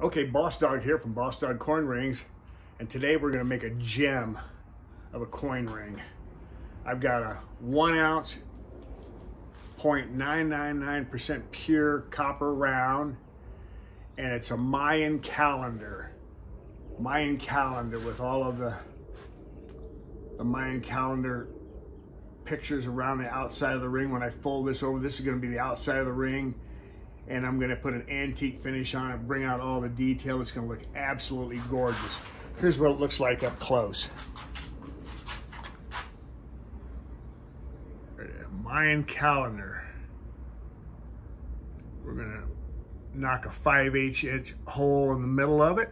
Okay, Boss Dog here from Boss Dog Coin Rings, and today we're gonna make a gem of a coin ring. I've got a one ounce, 0.999% pure copper round, and it's a Mayan calendar. Mayan calendar with all of the, the Mayan calendar pictures around the outside of the ring. When I fold this over, this is gonna be the outside of the ring and I'm gonna put an antique finish on it, bring out all the detail. It's gonna look absolutely gorgeous. Here's what it looks like up close. Mayan calendar. We're gonna knock a 5 H inch hole in the middle of it.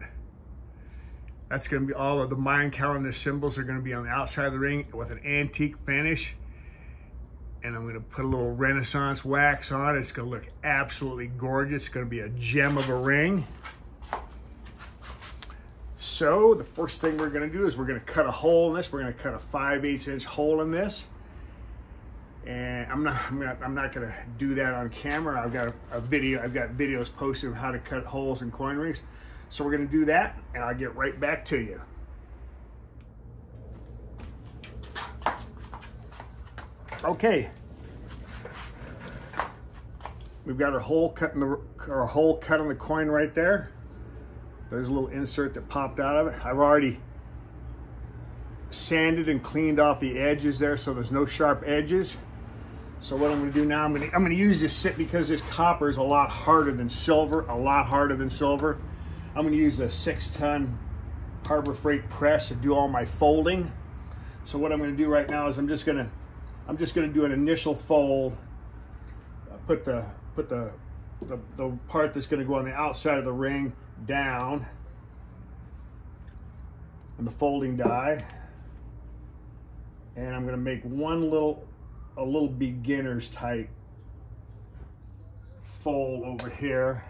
That's gonna be all of the Mayan calendar symbols are gonna be on the outside of the ring with an antique finish and I'm gonna put a little Renaissance wax on it. It's gonna look absolutely gorgeous. It's gonna be a gem of a ring. So the first thing we're gonna do is we're gonna cut a hole in this. We're gonna cut a 5 8 inch hole in this. And I'm not, I'm not, I'm not gonna do that on camera. I've got a, a video, I've got videos posted of how to cut holes in coin rings. So we're gonna do that and I'll get right back to you. Okay. We've got our hole cut in the our hole cut on the coin right there. There's a little insert that popped out of it. I've already sanded and cleaned off the edges there so there's no sharp edges. So what I'm gonna do now, I'm gonna, I'm gonna use this sit because this copper is a lot harder than silver, a lot harder than silver. I'm gonna use a six ton Harbor Freight press to do all my folding. So what I'm gonna do right now is I'm just gonna I'm just going to do an initial fold. Put the put the, the the part that's going to go on the outside of the ring down. On the folding die, and I'm going to make one little a little beginner's type fold over here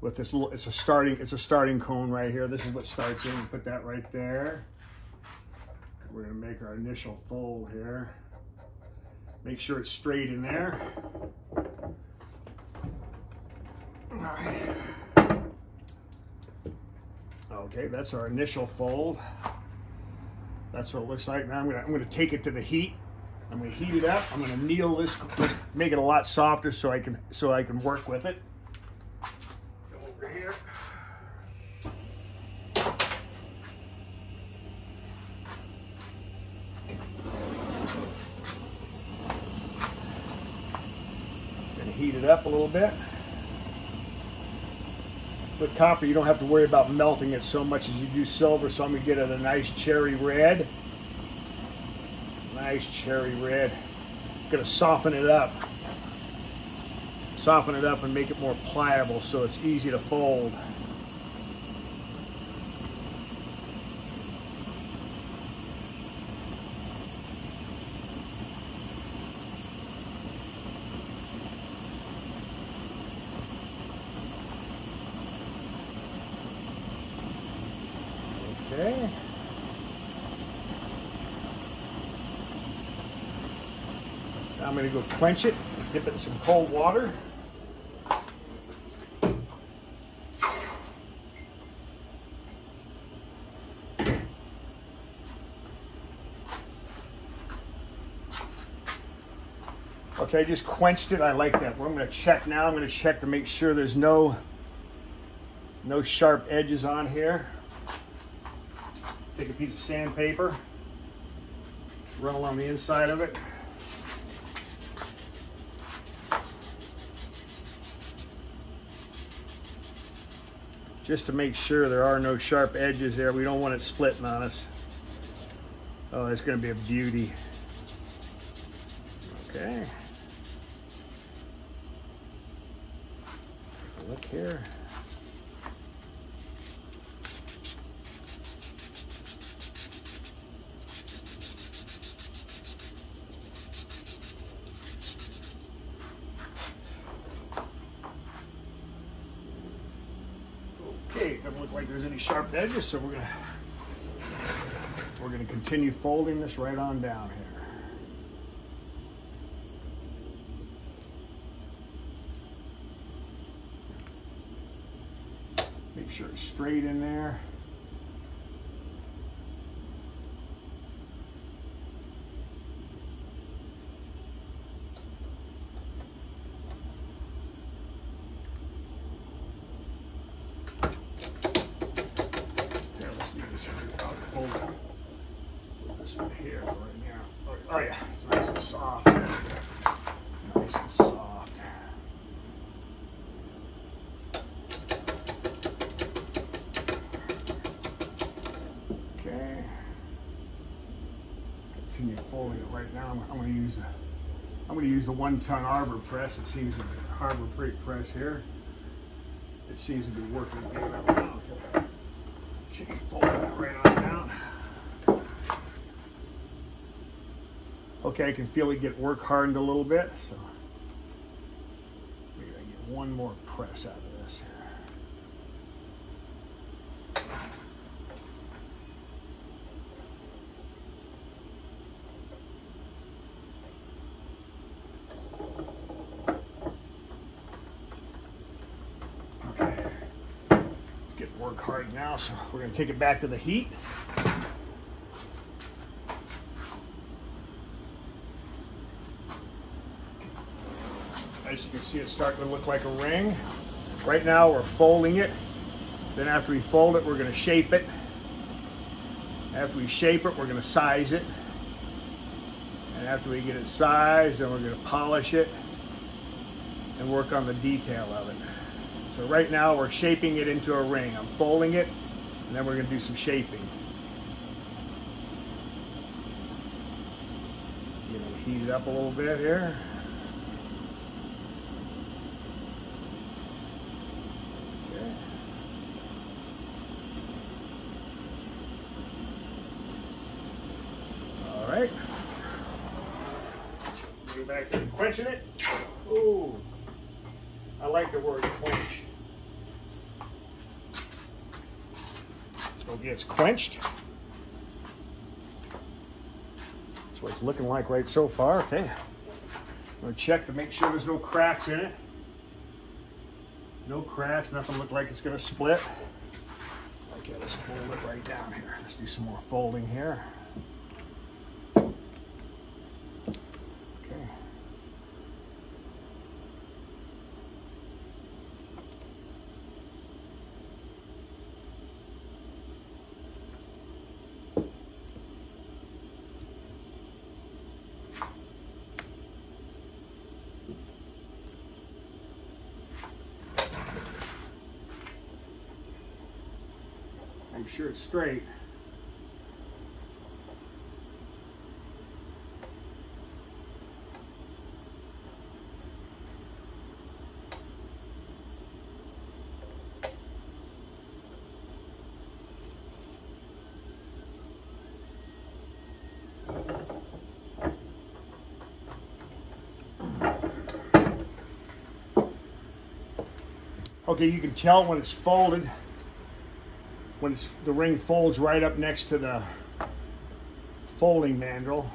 with this little it's a starting it's a starting cone right here. This is what starts in. Put that right there. We're going to make our initial fold here. Make sure it's straight in there. Right. Okay, that's our initial fold. That's what it looks like. Now I'm gonna I'm gonna take it to the heat. I'm gonna heat it up. I'm gonna anneal this, make it a lot softer so I can so I can work with it. Go over here and heat it up a little bit. With copper, you don't have to worry about melting it so much as you do silver, so I'm going to get it a nice cherry red. Nice cherry red. Going to soften it up. Soften it up and make it more pliable so it's easy to fold. Okay. Now I'm going to go quench it, dip it in some cold water. Okay, I just quenched it. I like that. I'm going to check now. I'm going to check to make sure there's no no sharp edges on here. Take a piece of sandpaper, run along the inside of it. Just to make sure there are no sharp edges there. We don't want it splitting on us. Oh, it's going to be a beauty. Okay. Look here. Doesn't look like there's any sharp edges, so we're gonna we're gonna continue folding this right on down here. Make sure it's straight in there. Oh yeah, it's nice and soft. Nice and soft. Okay. Continue folding it right now. I'm, I'm going to use a, I'm going to use the one-ton arbor press. It seems to be Harbor Freight press here. It seems to be working. Continue folding it right on down. Okay, I can feel it get work hardened a little bit, so maybe I get one more press out of this. Okay, it's hard now, so we're gonna take it back to the heat. As you can see, it's starting to look like a ring. Right now, we're folding it. Then after we fold it, we're gonna shape it. After we shape it, we're gonna size it. And after we get it sized, then we're gonna polish it and work on the detail of it. So right now, we're shaping it into a ring. I'm folding it, and then we're gonna do some shaping. Heat it up a little bit here. back to quenching it. Ooh, I like the word quench. It's quenched. That's what it's looking like right so far. Okay, I'm gonna check to make sure there's no cracks in it. No cracks, nothing look like it's gonna split. Okay, let's fold it right down here. Let's do some more folding here. Sure it's straight. Okay, you can tell when it's folded when the ring folds right up next to the folding mandrel.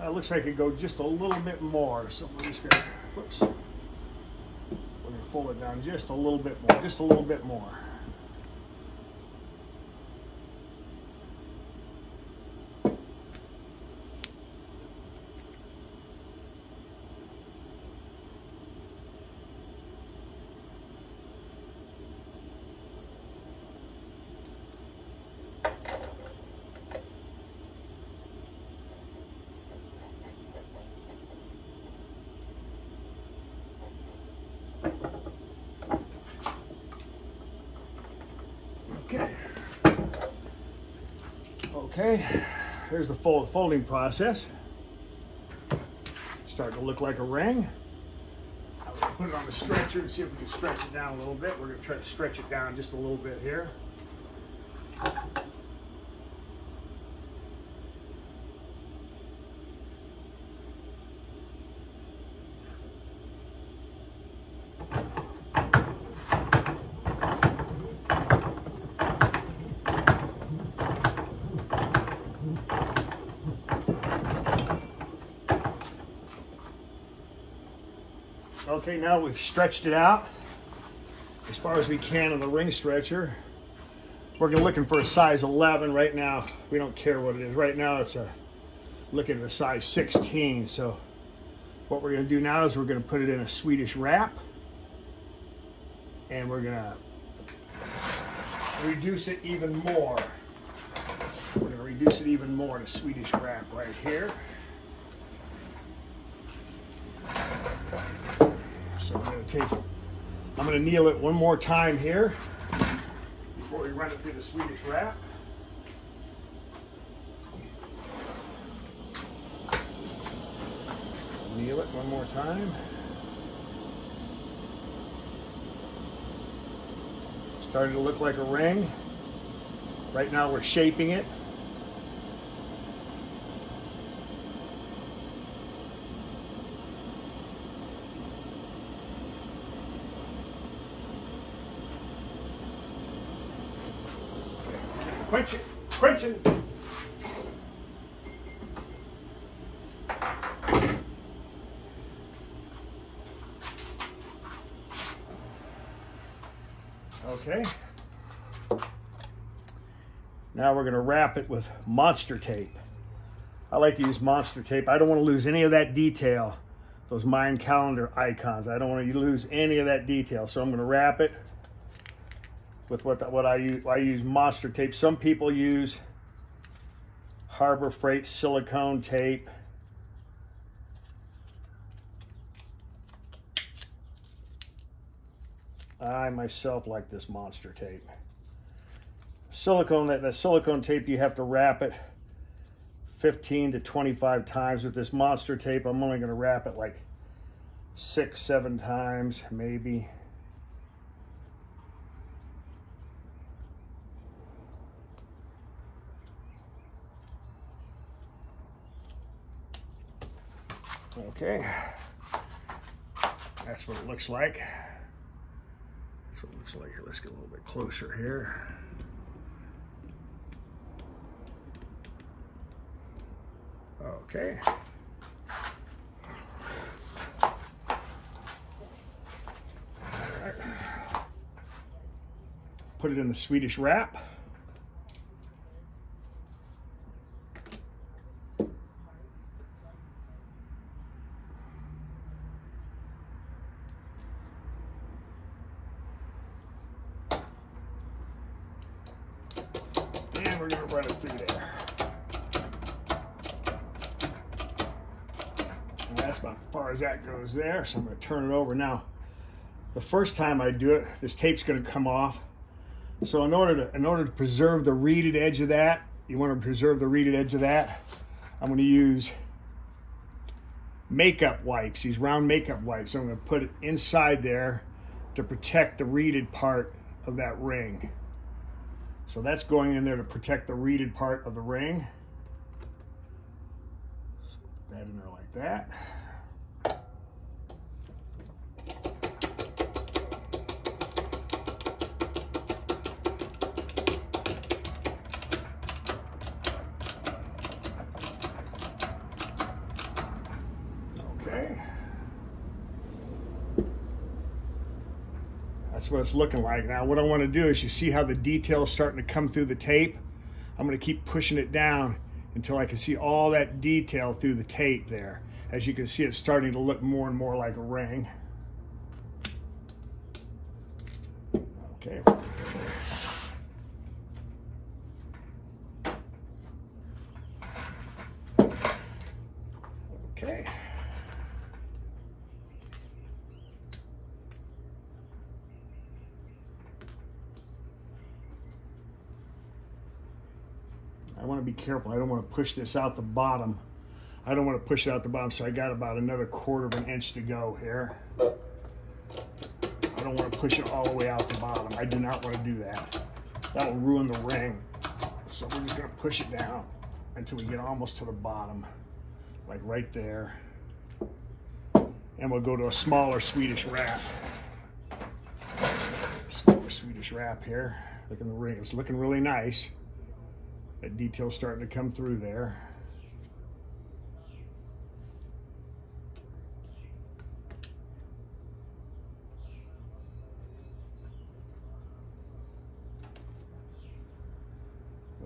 Uh, looks like it go just a little bit more. So we're just gonna, whoops. We're gonna fold it down just a little bit more, just a little bit more. Okay. Okay, here's the fold, folding process. Starting to look like a ring. Put it on the stretcher and see if we can stretch it down a little bit. We're gonna try to stretch it down just a little bit here. Okay, now we've stretched it out. as far as we can on the ring stretcher. We're looking for a size 11 right now. We don't care what it is. Right now it's a looking at a size 16. So what we're going to do now is we're going to put it in a Swedish wrap. And we're going to reduce it even more. We're to reduce it even more to Swedish wrap right here. So I'm going to take it. I'm going to anneal it one more time here before we run it through the Swedish wrap. Kneel it one more time. Starting to look like a ring. Right now we're shaping it. It. Okay. Now we're going to wrap it with monster tape. I like to use monster tape. I don't want to lose any of that detail, those Mayan calendar icons. I don't want to lose any of that detail. So I'm going to wrap it with what, what I use. I use monster tape. Some people use Harbor Freight silicone tape. I myself like this monster tape. Silicone, that, that silicone tape, you have to wrap it 15 to 25 times. With this monster tape, I'm only going to wrap it like six, seven times, maybe. Okay, that's what it looks like. That's what it looks like here. Let's get a little bit closer here. Okay. Alright. Put it in the Swedish wrap. we're going to run it through there. And that's about as far as that goes there. So I'm going to turn it over. Now, the first time I do it, this tape's going to come off. So in order to in order to preserve the reeded edge of that, you want to preserve the reeded edge of that, I'm going to use makeup wipes, these round makeup wipes. I'm going to put it inside there to protect the reeded part of that ring. So that's going in there to protect the reeded part of the ring. So put that in there like that. That's what it's looking like. Now what I want to do is you see how the detail is starting to come through the tape. I'm going to keep pushing it down until I can see all that detail through the tape there. As you can see, it's starting to look more and more like a ring. Okay. I want to be careful. I don't want to push this out the bottom. I don't want to push it out the bottom, so I got about another quarter of an inch to go here. I don't want to push it all the way out the bottom. I do not want to do that. That will ruin the ring. So we're just going to push it down until we get almost to the bottom, like right there. And we'll go to a smaller Swedish wrap. Smaller Swedish wrap here. Look at the ring. It's looking really nice. That detail's starting to come through there.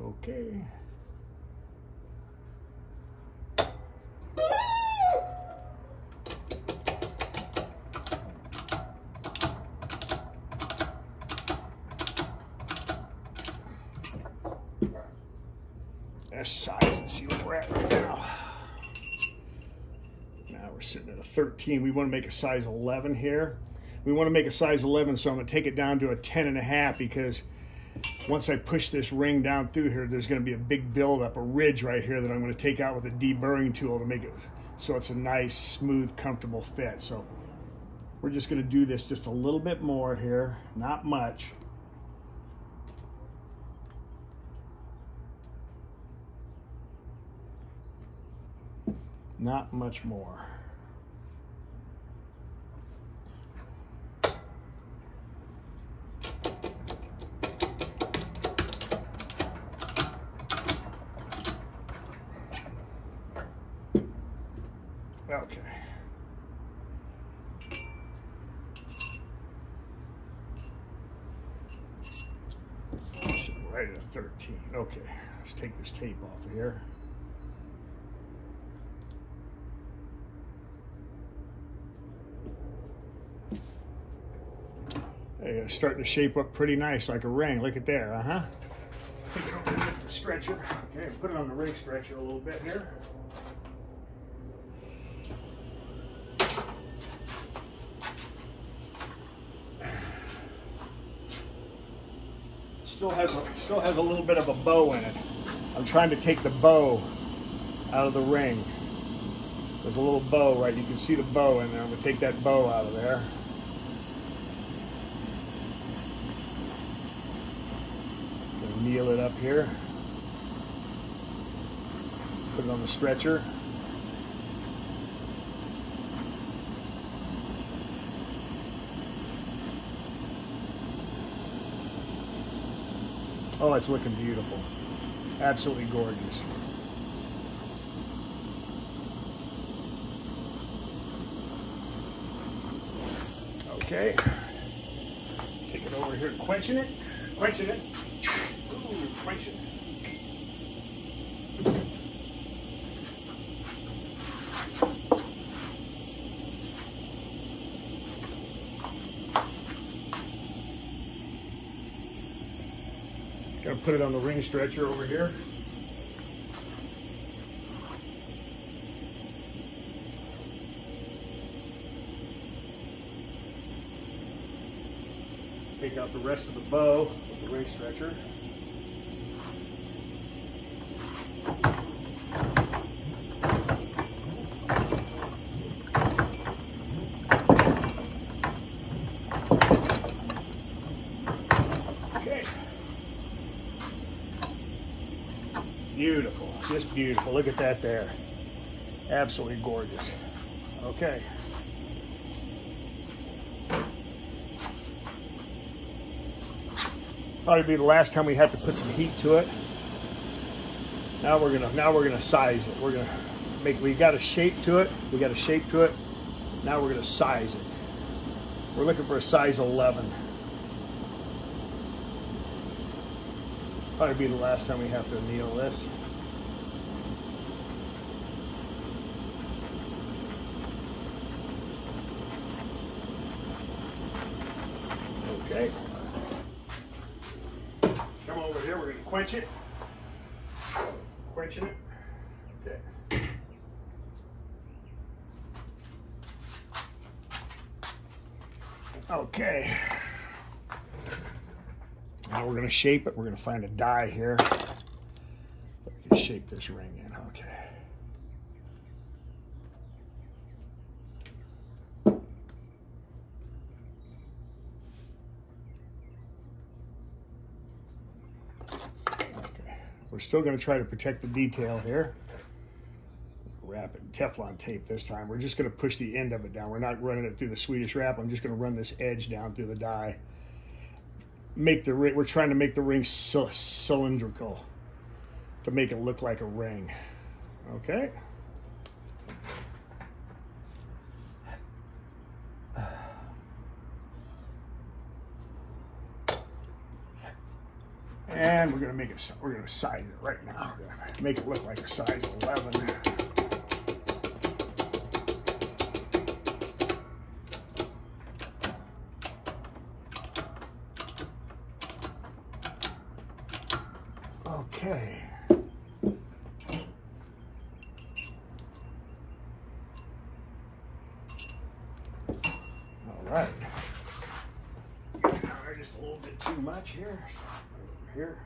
Okay. 13. We want to make a size 11 here. We want to make a size 11, so I'm going to take it down to a 10 and a half because once I push this ring down through here, there's going to be a big buildup, a ridge right here that I'm going to take out with a deburring tool to make it so it's a nice, smooth, comfortable fit. So we're just going to do this just a little bit more here, not much. Not much more. Okay. Right at 13. Okay, let's take this tape off of here. It's starting to shape up pretty nice like a ring. Look at there, uh-huh. Take it over the stretcher. Okay, put it on the ring stretcher a little bit here. still has a, still has a little bit of a bow in it. I'm trying to take the bow out of the ring. There's a little bow, right? You can see the bow in there. I'm gonna take that bow out of there. Gonna anneal it up here. Put it on the stretcher. Oh, it's looking beautiful. Absolutely gorgeous. Okay. Take it over here, quenching it. Quenching it. Gonna put it on the ring stretcher over here. Take out the rest of the bow with the ring stretcher. Okay. Beautiful. Look at that there. Absolutely gorgeous. Okay. Probably be the last time we have to put some heat to it. Now we're gonna now we're gonna size it. We're gonna make we got a shape to it. We got a shape to it. Now we're gonna size it. We're looking for a size 11. Probably be the last time we have to anneal this. Come over here, we're gonna quench it. Quenching it. Okay. Okay. Now we're gonna shape it. We're gonna find a die here. Shape this ring in. Okay. Still gonna try to protect the detail here. Wrap it Teflon tape this time. We're just gonna push the end of it down. We're not running it through the Swedish wrap. I'm just gonna run this edge down through the die make the ring, we're trying to make the ring cylindrical to make it look like a ring. Okay. And we're gonna make it, we're gonna size it right now. We're gonna make it look like a size 11. Okay. All right. Just a little bit too much here. Over here.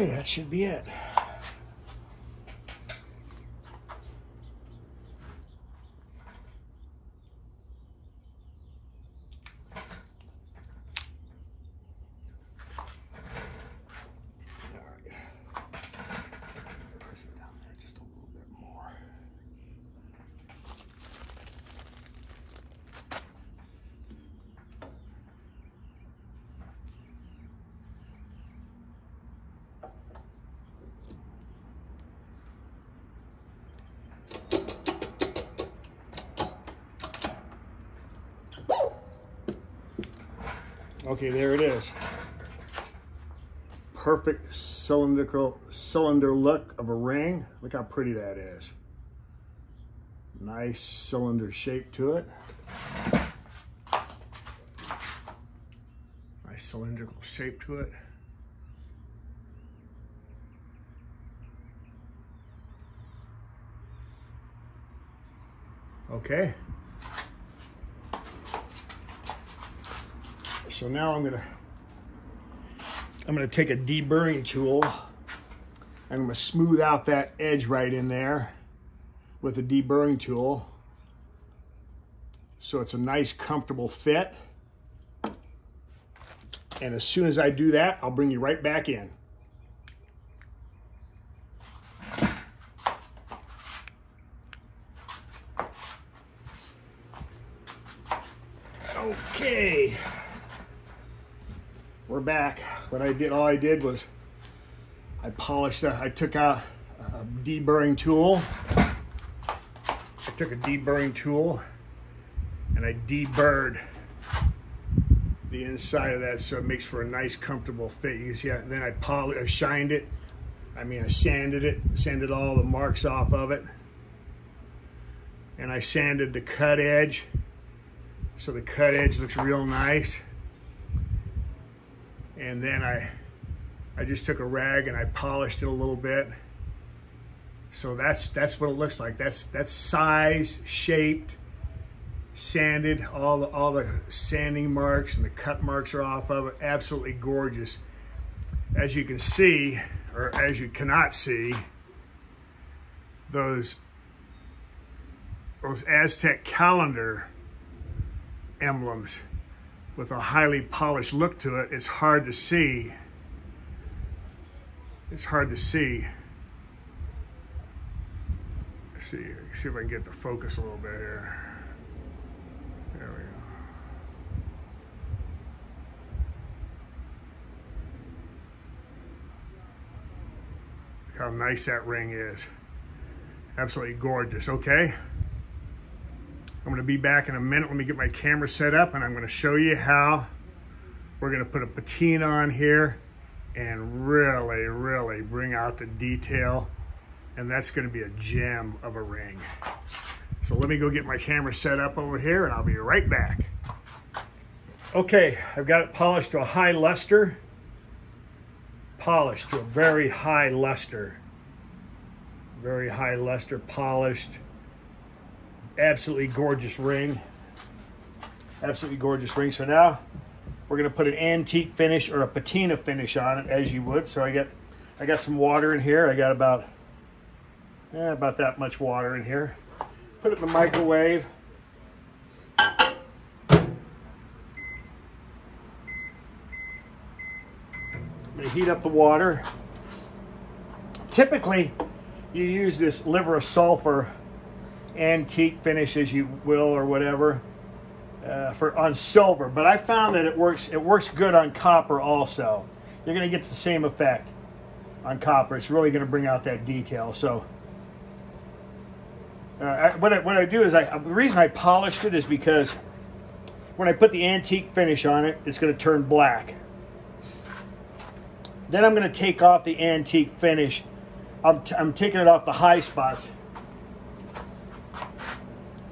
Okay, that should be it. Okay, there it is. Perfect cylindrical cylinder look of a ring. Look how pretty that is. Nice cylinder shape to it. Nice cylindrical shape to it. Okay. So now I'm gonna I'm gonna take a deburring tool. and I'm gonna smooth out that edge right in there with a deburring tool. So it's a nice comfortable fit. And as soon as I do that, I'll bring you right back in. Okay we're back. What I did, all I did was I polished, uh, I took out a deburring tool. I took a deburring tool and I deburred the inside of that so it makes for a nice comfortable fit. You see, I, then I polished, I shined it. I mean, I sanded it, sanded all the marks off of it. And I sanded the cut edge so the cut edge looks real nice and then I I just took a rag and I polished it a little bit. So that's that's what it looks like. That's that's size, shaped, sanded. All the all the sanding marks and the cut marks are off of it. Absolutely gorgeous. As you can see, or as you cannot see, those those Aztec calendar emblems with a highly polished look to it, it's hard to see. It's hard to see. Let's see, see if I can get the focus a little bit here. There we go. Look how nice that ring is. Absolutely gorgeous, okay? I'm gonna be back in a minute. Let me get my camera set up and I'm gonna show you how we're gonna put a patina on here and really, really bring out the detail. And that's gonna be a gem of a ring. So let me go get my camera set up over here and I'll be right back. Okay, I've got it polished to a high luster. Polished to a very high luster. Very high luster, polished absolutely gorgeous ring. Absolutely gorgeous ring. So now we're gonna put an antique finish or a patina finish on it as you would. So I got I got some water in here. I got about eh, about that much water in here. Put it in the microwave. I'm gonna heat up the water typically, you use this liver of sulfur antique finish, as you will, or whatever, uh, for on silver. But I found that it works. It works good on copper also. You're going to get the same effect on copper. It's really going to bring out that detail. So. Uh, I, what, I, what I do is I, the reason I polished it is because when I put the antique finish on it, it's going to turn black. Then I'm going to take off the antique finish. I'm, t- I'm taking it off the high spots.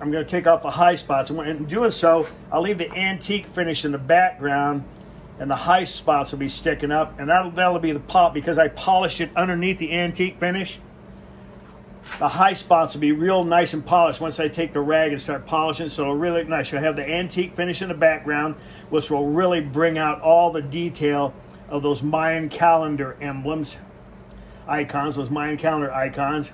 I'm going to take off the high spots. And in doing so, I'll leave the antique finish in the background and the high spots will be sticking up. And that'll, that'll be the pop because I polished it underneath the antique finish. The high spots will be real nice and polished once I take the rag and start polishing. So it'll really nice. You'll have the antique finish in the background, which will really bring out all the detail of those Mayan calendar emblems, icons, those Mayan calendar icons.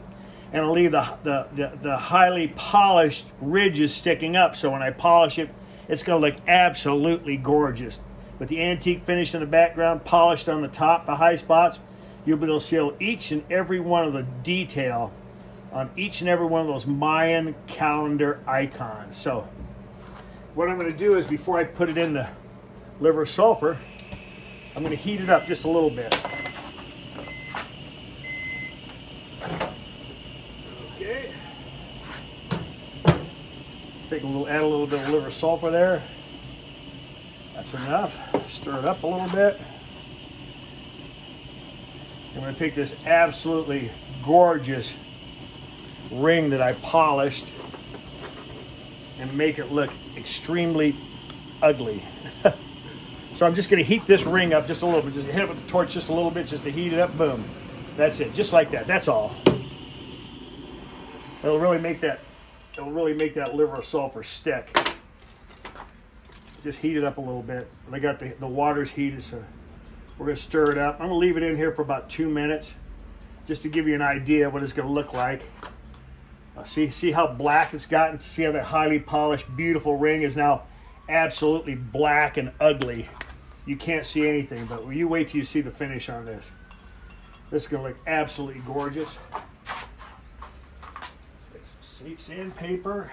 And leave the, the, the, the highly polished ridges sticking up. So when I polish it, it's going to look absolutely gorgeous. With the antique finish in the background, polished on the top, the high spots, you'll be able to see each and every one of the detail on each and every one of those Mayan calendar icons. So what I'm going to do is before I put it in the liver sulfur, I'm going to heat it up just a little bit. Take a little, add a little bit of liver sulfur there. That's enough. Stir it up a little bit. I'm going to take this absolutely gorgeous ring that I polished and make it look extremely ugly. so I'm just going to heat this ring up just a little bit. Just hit it with the torch just a little bit just to heat it up. Boom. That's it. Just like that. That's all. It'll really make that it'll really make that liver of sulfur stick. Just heat it up a little bit. They got the, the water's heated, so we're to stir it up. I'm to leave it in here for about two minutes just to give you an idea what it's to look like. Uh, see, see how black it's gotten? See how that highly polished, beautiful ring is now absolutely black and ugly. You can't see anything, but you wait till you see the finish on this. This is to look absolutely gorgeous. Sandpaper.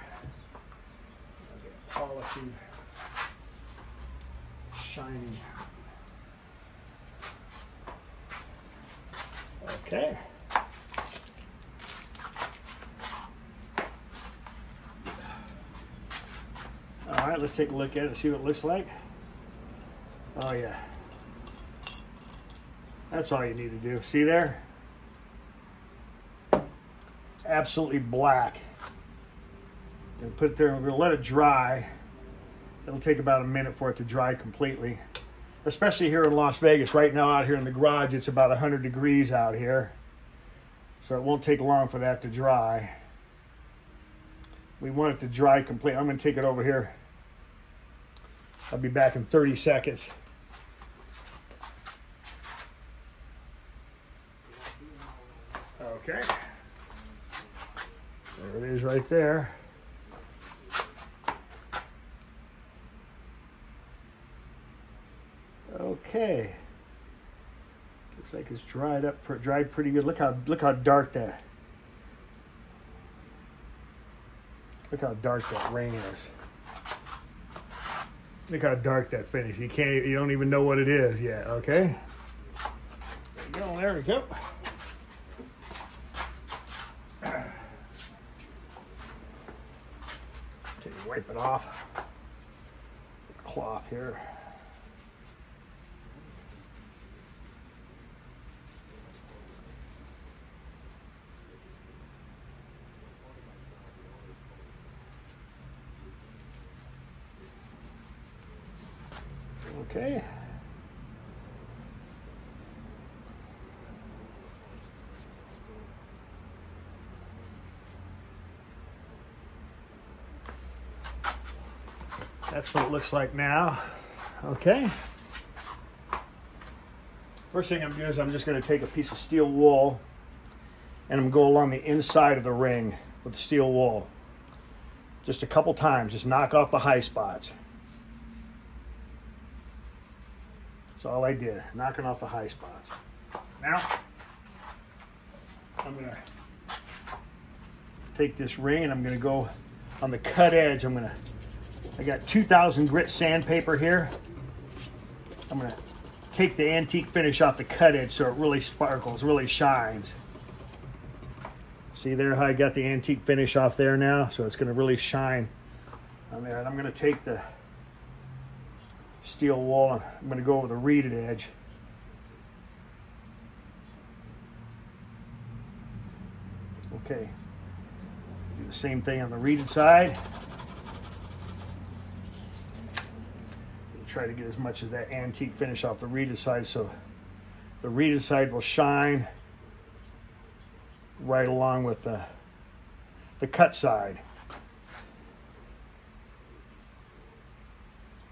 Polishing, shining. Okay. All right, let's take a look at it and see what it looks like. Oh yeah. That's all you need to do. See there? Absolutely black. And put it there we're gonna let it dry. It'll take about a minute for it to dry completely. Especially here in Las Vegas. Right now out here in the garage, it's about 100 degrees out here. So it won't take long for that to dry. We want it to dry completely. I'm gonna take it over here I'll be back in 30 seconds. Okay. There it is right there. Okay. Looks like it's dried up, dried pretty good. Look how look how dark that. Look how dark that rain is. Look how dark that finish. You can't, you don't even know what it is yet, okay? There go, there we go. Okay, wipe it off. Cloth here. Okay. That's what it looks like now. Okay. First thing I'm doing is I'm just going to take a piece of steel wool and I'm going to go along the inside of the ring with the steel wool. Just a couple times, just knock off the high spots. That's all I did, knocking off the high spots. Now, I'm gonna take this ring and I'm gonna go on the cut edge. I'm gonna, I got 2000 grit sandpaper here. I'm gonna take the antique finish off the cut edge so it really sparkles, really shines. See there how I got the antique finish off there now? So it's gonna really shine on there. And I'm gonna take the steel wool I'm gonna go over the reeded edge. Okay. Do the same thing on the reeded side. Try to get as much of that antique finish off the reeded side so the reeded side will shine right along with the, the cut side.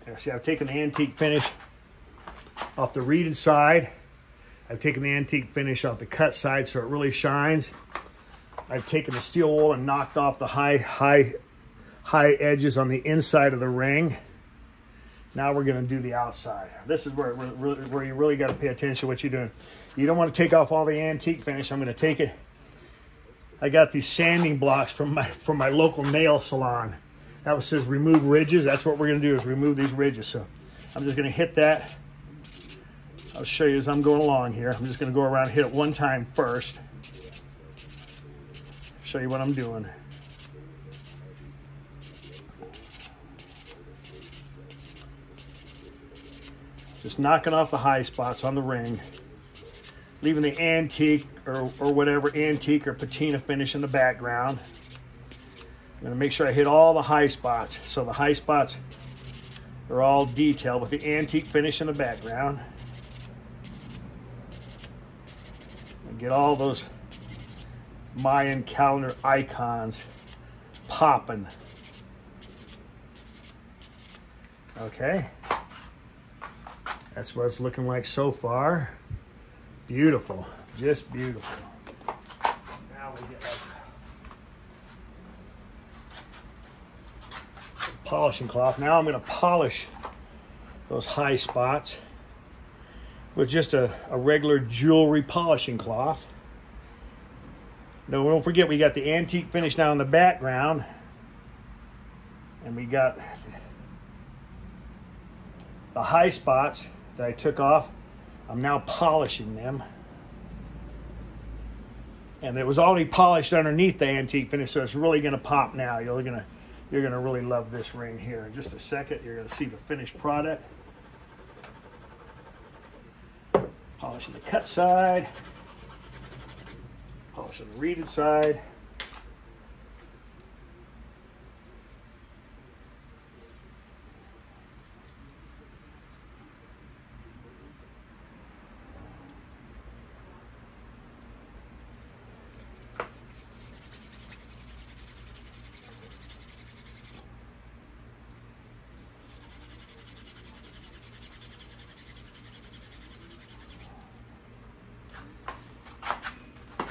There, see, I've taken the antique finish off the reeded side. I've taken the antique finish off the cut side so it really shines. I've taken the steel wool and knocked off the high, high, high edges on the inside of the ring. Now we're going to do the outside. This is where, where, where you really got to pay attention to what you're doing. You don't want to take off all the antique finish. I'm going to take it. I got these sanding blocks from my from my local nail salon. That was says remove ridges. That's what we're going to do is remove these ridges. So I'm just going to hit that. I'll show you as I'm going along here. I'm just going to go around and hit it one time first show you what I'm doing. Just knocking off the high spots on the ring, leaving the antique or, or whatever antique or patina finish in the background. I'm gonna make sure I hit all the high spots. So the high spots are all detailed with the antique finish in the background. And get all those Mayan calendar icons popping. Okay. That's what it's looking like so far. Beautiful. Just beautiful. Now we get like polishing cloth. Now I'm going to polish those high spots with just a, a regular jewelry polishing cloth. Don't forget we got the antique finish now in the background. And we got the high spots that I took off. I'm now polishing them. And it was already polished underneath the antique finish, so it's really gonna pop now. You're gonna you're gonna really love this ring here. In just a second, you're gonna see the finished product. Polishing the cut side polish on the reeded side.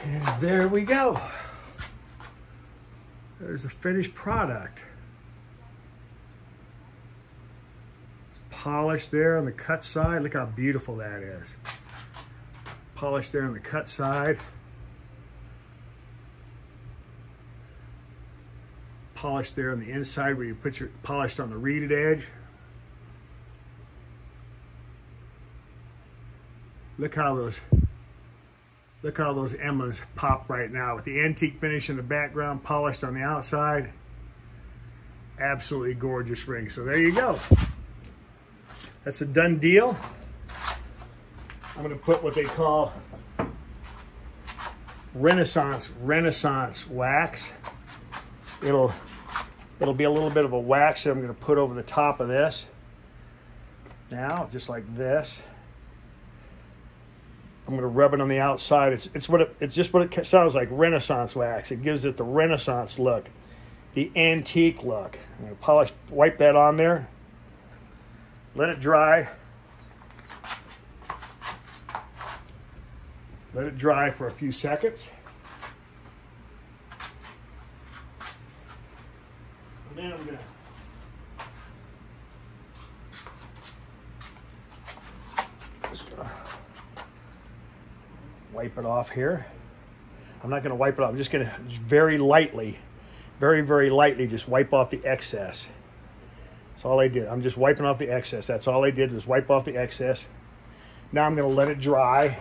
And there we go. There's the finished product. It's polished there on the cut side. Look how beautiful that is. Polished there on the cut side. Polished there on the inside where you put your polished on the reeded edge. Look how those Look how those Emmas pop right now with the antique finish in the background, polished on the outside. Absolutely gorgeous ring. So there you go. That's a done deal. I'm going to put what they call Renaissance Renaissance wax. It'll it'll be a little bit of a wax that I'm going to put over the top of this. Now, just like this. I'm going to rub it on the outside. It's, it's what it, it's just what it sounds like, Renaissance wax. It gives it the Renaissance look, the antique look. I'm going to polish, wipe that on there. Let it dry. Let it dry for a few seconds. And then I'm going to wipe it off here. I'm not going to wipe it off. I'm just going to very lightly, very, very lightly just wipe off the excess. That's all I did. I'm just wiping off the excess. That's all I did was wipe off the excess. Now I'm going to let it dry.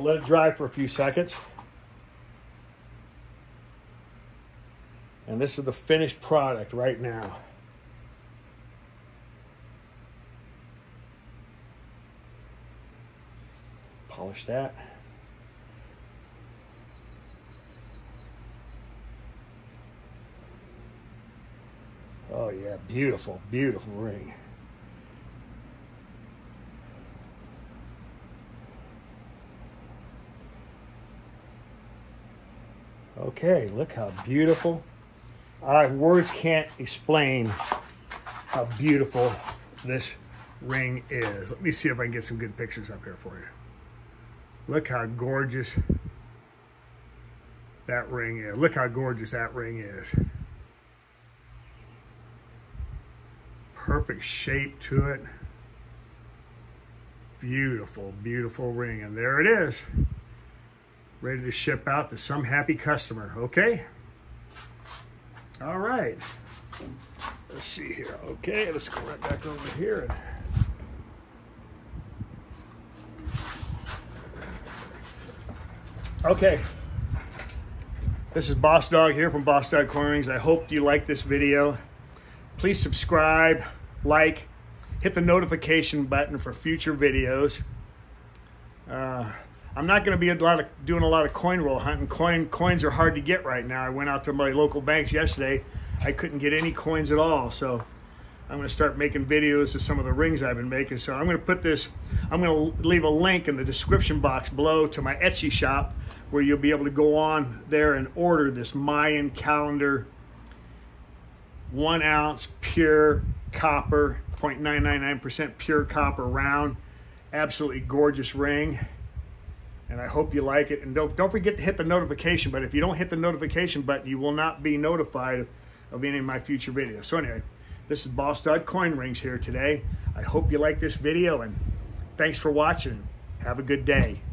Let it dry for a few seconds. And this is the finished product right now. Polish that. Oh yeah, beautiful, beautiful ring. Okay, look how beautiful. Uh, words can't explain how beautiful this ring is. Let me see if I can get some good pictures up here for you. Look how gorgeous that ring is. Look how gorgeous that ring is. Perfect shape to it. Beautiful, beautiful ring. And there it is ready to ship out to some happy customer, okay? All right. Let's see here. Okay, let's go right back over here. Okay. This is Boss Dog here from Boss Dog Coin Rings. I hope you like this video. Please subscribe, like, hit the notification button for future videos. Uh, I'm not going to be a lot of, doing a lot of coin roll hunting. Coin coins are hard to get right now. I went out to my local banks yesterday. I couldn't get any coins at all. So I'm going to start making videos of some of the rings I've been making. So I'm going to put this, I'm going to leave a link in the description box below to my Etsy shop where you'll be able to go on there and order this Mayan calendar one ounce pure copper, 0.999% pure copper round. Absolutely gorgeous ring and I hope you like it. And don't, don't forget to hit the notification button. If you don't hit the notification button, you will not be notified of any of my future videos. So anyway, this is Boss Dog Coin Rings here today. I hope you like this video and thanks for watching. Have a good day.